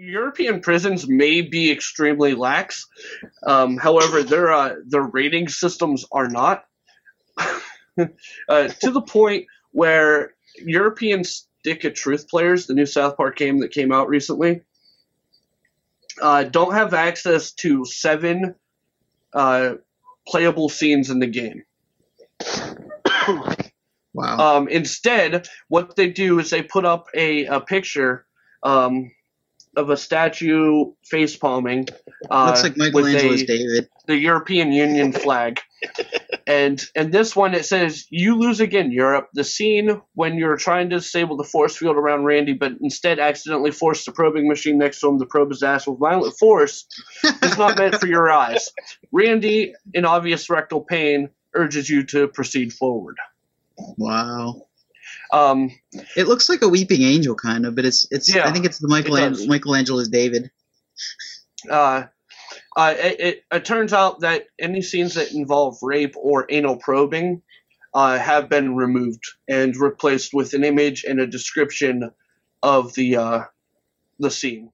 European prisons may be extremely lax. Um, however, their uh, their rating systems are not. uh, to the point where European Stick of Truth players, the new South Park game that came out recently, uh, don't have access to seven uh, playable scenes in the game. Wow. Um, instead, what they do is they put up a, a picture um, of a statue face palming. Uh, Looks like with Michelangelo's a- David. the European Union flag. and and this one it says you lose again Europe. The scene when you're trying to disable the force field around Randy, but instead accidentally force the probing machine next to him to probe his ass with violent force is not meant for your eyes. Randy, in obvious rectal pain, urges you to proceed forward. Wow. Um, It looks like a weeping angel kind of, but it's it's Yeah, I think it's the Michelang- does. Michelangelo's David. uh, uh, it, it, it turns out that any scenes that involve rape or anal probing uh, have been removed and replaced with an image and a description of the uh, the scene.